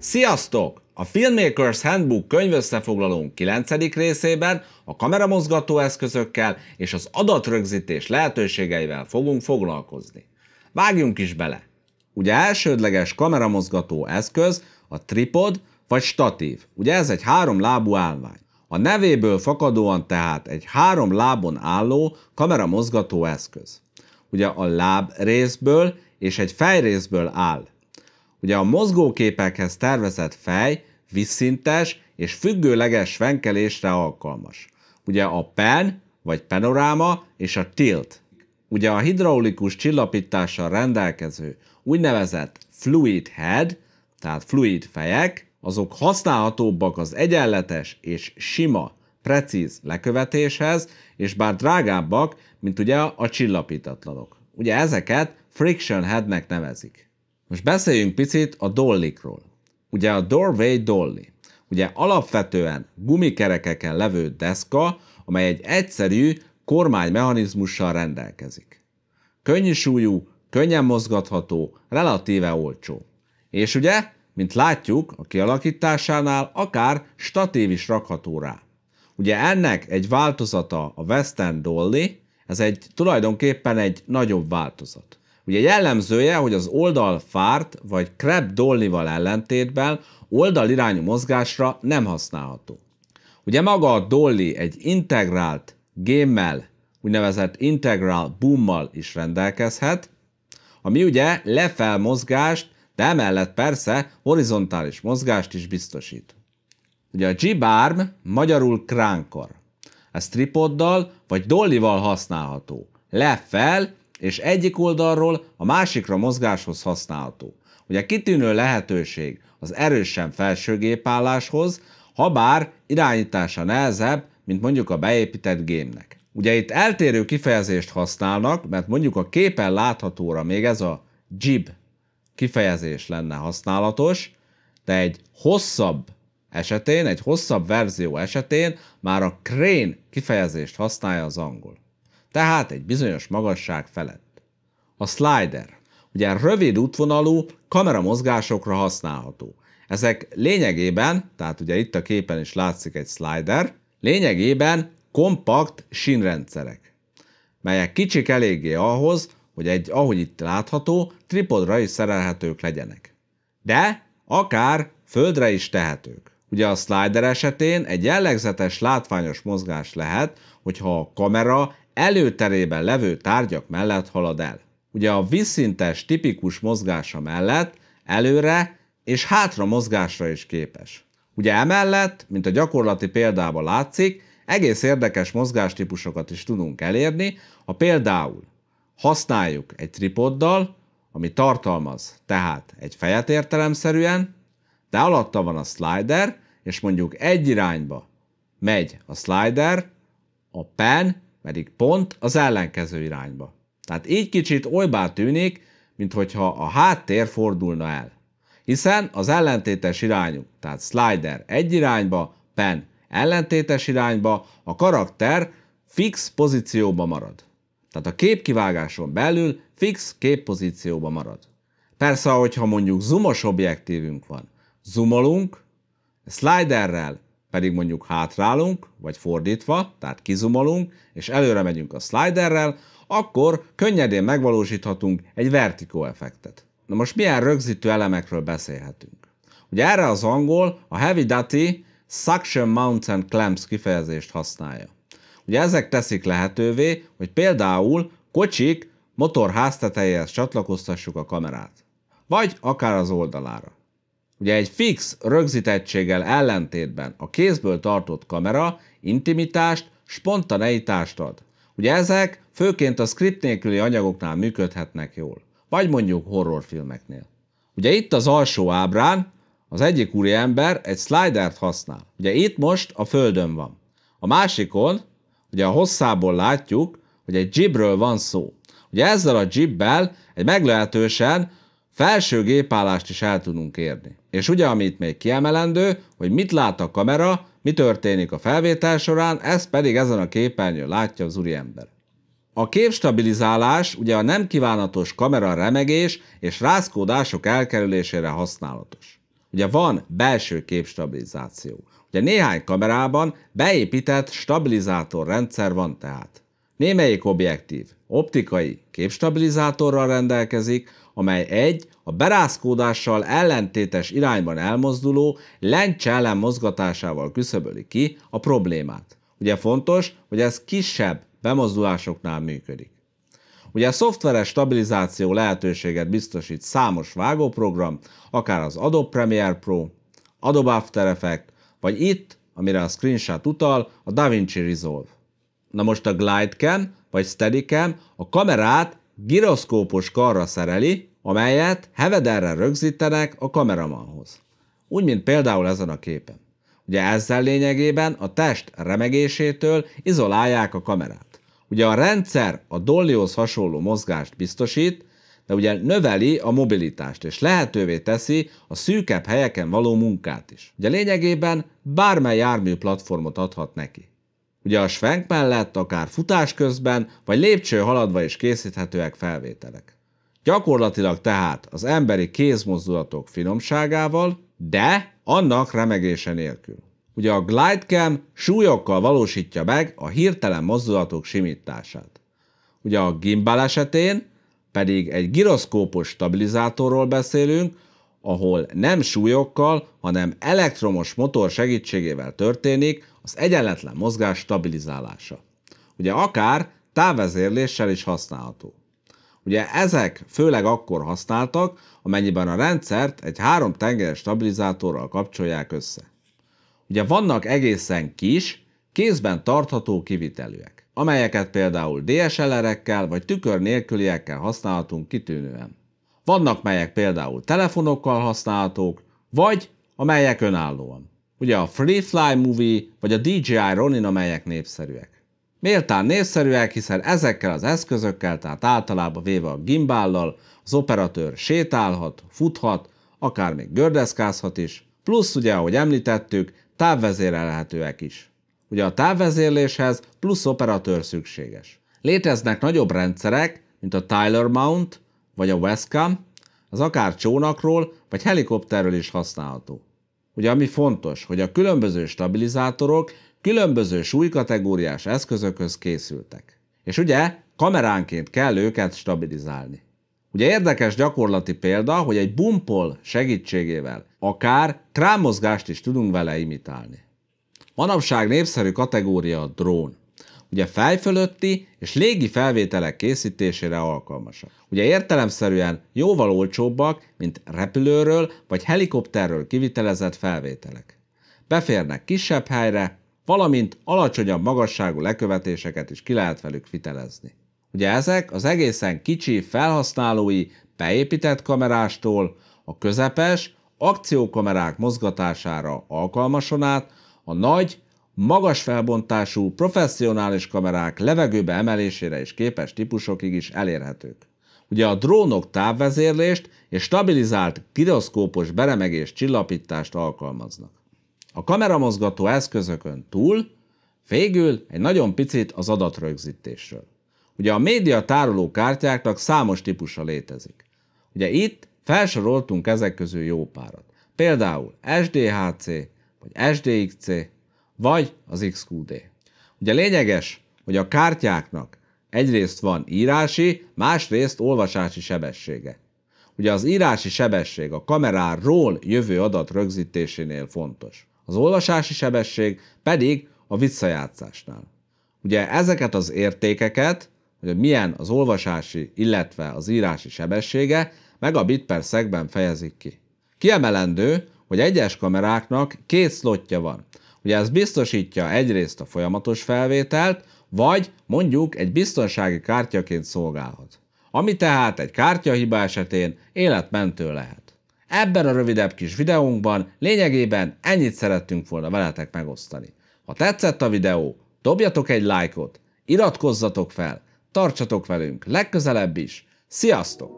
Sziasztok! A Filmmakers Handbook könyvösszefoglalónk 9. részében a kameramozgató eszközökkel és az adatrögzítés lehetőségeivel fogunk foglalkozni. Vágjunk is bele! Ugye elsődleges kameramozgató eszköz a tripod vagy statív. Ugye ez egy három lábú állvány. A nevéből fakadóan tehát egy három lábon álló kameramozgató eszköz. Ugye a láb részből és egy fejrészből áll. Ugye a mozgóképekhez tervezett fej visszintes és függőleges venkelésre alkalmas. Ugye a pen vagy panoráma és a tilt. Ugye a hidraulikus csillapítással rendelkező úgynevezett fluid head, tehát fluid fejek, azok használhatóbbak az egyenletes és sima, precíz lekövetéshez, és bár drágábbak, mint ugye a csillapítatlanok. Ugye ezeket friction headnek nevezik. Most beszéljünk picit a dollikról. Ugye a doorway dolly. Ugye alapvetően gumikerekeken levő deszka, amely egy egyszerű kormánymechanizmussal rendelkezik. Könnyű súlyú, könnyen mozgatható, relatíve olcsó. És ugye, mint látjuk, a kialakításánál akár statív is rakható rá. Ugye ennek egy változata a Western Dolly, ez egy tulajdonképpen egy nagyobb változat. Ugye jellemzője, hogy az oldal fárt vagy crab dollival ellentétben oldalirányú mozgásra nem használható. Ugye maga a dolly egy integrált gémmel, úgynevezett integral boommal is rendelkezhet, ami ugye lefel mozgást, de emellett persze horizontális mozgást is biztosít. Ugye a G-barm magyarul kránkar. Ez tripoddal vagy dollival használható. Lefel és egyik oldalról a másikra mozgáshoz használható. Ugye kitűnő lehetőség az erősen felsőgépálláshoz, ha bár irányítása nehezebb, mint mondjuk a beépített gémnek. Ugye itt eltérő kifejezést használnak, mert mondjuk a képen láthatóra még ez a jib kifejezés lenne használatos, de egy hosszabb esetén, egy hosszabb verzió esetén már a crane kifejezést használja az angol. Tehát egy bizonyos magasság felett. A slider. Ugye rövid útvonalú kameramozgásokra használható. Ezek lényegében, tehát ugye itt a képen is látszik egy slider, lényegében kompakt sínrendszerek, melyek kicsik eléggé ahhoz, hogy egy, ahogy itt látható, tripodra is szerelhetők legyenek. De akár földre is tehetők. Ugye a slider esetén egy jellegzetes látványos mozgás lehet, hogyha a kamera előterében levő tárgyak mellett halad el. Ugye a vízszintes tipikus mozgása mellett előre és hátra mozgásra is képes. Ugye emellett, mint a gyakorlati példában látszik, egész érdekes mozgástípusokat is tudunk elérni, ha például használjuk egy tripoddal, ami tartalmaz tehát egy fejet értelemszerűen, de alatta van a slider, és mondjuk egy irányba megy a slider, a pen pedig pont az ellenkező irányba. Tehát így kicsit olybá tűnik, mintha a háttér fordulna el. Hiszen az ellentétes irányú, tehát slider egy irányba, pen ellentétes irányba, a karakter fix pozícióba marad. Tehát a képkivágáson belül fix képpozícióba marad. Persze, hogyha mondjuk zoomos objektívünk van, zoomolunk, sliderrel pedig mondjuk hátrálunk, vagy fordítva, tehát kizumolunk, és előre megyünk a sliderrel, akkor könnyedén megvalósíthatunk egy vertigo effektet. Na most milyen rögzítő elemekről beszélhetünk? Ugye erre az angol a heavy duty suction mountain clamps kifejezést használja. Ugye ezek teszik lehetővé, hogy például kocsik motor háztetejéhez csatlakoztassuk a kamerát. Vagy akár az oldalára. Ugye egy fix rögzítettséggel ellentétben a kézből tartott kamera intimitást, spontaneitást ad. Ugye ezek főként a script nélküli anyagoknál működhetnek jól, vagy mondjuk horrorfilmeknél. Ugye itt az alsó ábrán az egyik úri ember egy slidert használ. Ugye itt most a földön van. A másikon, ugye a hosszából látjuk, hogy egy jibről van szó. Ugye ezzel a jibbel egy meglehetősen felső gépállást is el tudunk érni. És ugye, amit még kiemelendő, hogy mit lát a kamera, mi történik a felvétel során, ezt pedig ezen a képernyőn látja az úriember. A képstabilizálás ugye a nem kívánatos kamera remegés és rázkódások elkerülésére használatos. Ugye van belső képstabilizáció. Ugye néhány kamerában beépített stabilizátor rendszer van tehát. Némelyik objektív optikai képstabilizátorral rendelkezik, amely egy a berázkódással ellentétes irányban elmozduló lencse ellen mozgatásával küszöböli ki a problémát. Ugye fontos, hogy ez kisebb bemozdulásoknál működik. Ugye a szoftveres stabilizáció lehetőséget biztosít számos vágóprogram, akár az Adobe Premiere Pro, Adobe After Effects, vagy itt, amire a screenshot utal, a DaVinci Resolve. Na most a GlideCam vagy Steadicam a kamerát giroszkópos karra szereli, amelyet hevederre rögzítenek a kameramanhoz. Úgy, mint például ezen a képen. Ugye ezzel lényegében a test remegésétől izolálják a kamerát. Ugye a rendszer a dollyhoz hasonló mozgást biztosít, de ugye növeli a mobilitást, és lehetővé teszi a szűkebb helyeken való munkát is. Ugye lényegében bármely jármű platformot adhat neki. Ugye a Schwenk mellett akár futás közben, vagy lépcső haladva is készíthetőek felvételek. Gyakorlatilag tehát az emberi kézmozdulatok finomságával, de annak remegése nélkül. Ugye a GlideCam súlyokkal valósítja meg a hirtelen mozdulatok simítását. Ugye a gimbal esetén pedig egy giroszkópos stabilizátorról beszélünk, ahol nem súlyokkal, hanem elektromos motor segítségével történik az egyenletlen mozgás stabilizálása. Ugye akár távvezérléssel is használható. Ugye ezek főleg akkor használtak, amennyiben a rendszert egy három tengeres stabilizátorral kapcsolják össze. Ugye vannak egészen kis, kézben tartható kivitelűek, amelyeket például DSLR-ekkel vagy tükör nélküliekkel használhatunk kitűnően. Vannak melyek például telefonokkal használhatók, vagy amelyek önállóan. Ugye a Freefly Movie vagy a DJI Ronin amelyek népszerűek. Méltán népszerűek, hiszen ezekkel az eszközökkel, tehát általában véve a gimbállal, az operatőr sétálhat, futhat, akár még gördeszkázhat is, plusz ugye, ahogy említettük, távvezérelhetőek is. Ugye a távvezérléshez plusz operatőr szükséges. Léteznek nagyobb rendszerek, mint a Tyler Mount vagy a Westcam, az akár csónakról vagy helikopterről is használható. Ugye ami fontos, hogy a különböző stabilizátorok különböző súlykategóriás eszközökhöz készültek. És ugye kameránként kell őket stabilizálni. Ugye érdekes gyakorlati példa, hogy egy bumpol segítségével akár krámmozgást is tudunk vele imitálni. Manapság népszerű kategória a drón. Ugye fejfölötti és légi felvételek készítésére alkalmasak. Ugye értelemszerűen jóval olcsóbbak, mint repülőről vagy helikopterről kivitelezett felvételek. Beférnek kisebb helyre, valamint alacsonyabb magasságú lekövetéseket is ki lehet velük vitelezni. Ugye ezek az egészen kicsi felhasználói beépített kamerástól a közepes akciókamerák mozgatására alkalmason át a nagy, magas felbontású, professzionális kamerák levegőbe emelésére is képes típusokig is elérhetők. Ugye a drónok távvezérlést és stabilizált giroszkópos beremegés csillapítást alkalmaznak. A kameramozgató eszközökön túl végül egy nagyon picit az adatrögzítésről. Ugye a média tároló kártyáknak számos típusa létezik. Ugye itt felsoroltunk ezek közül jó párat. Például SDHC, vagy SDXC, vagy az XQD. Ugye lényeges, hogy a kártyáknak egyrészt van írási, másrészt olvasási sebessége. Ugye az írási sebesség a kameráról jövő adat rögzítésénél fontos. Az olvasási sebesség pedig a visszajátszásnál. Ugye ezeket az értékeket hogy milyen az olvasási, illetve az írási sebessége, meg a bit per fejezik ki. Kiemelendő, hogy egyes kameráknak két szlotja van. Ugye ez biztosítja egyrészt a folyamatos felvételt, vagy mondjuk egy biztonsági kártyaként szolgálhat. Ami tehát egy kártyahiba esetén életmentő lehet. Ebben a rövidebb kis videónkban lényegében ennyit szerettünk volna veletek megosztani. Ha tetszett a videó, dobjatok egy lájkot, iratkozzatok fel, Tartsatok velünk legközelebb is. Sziasztok!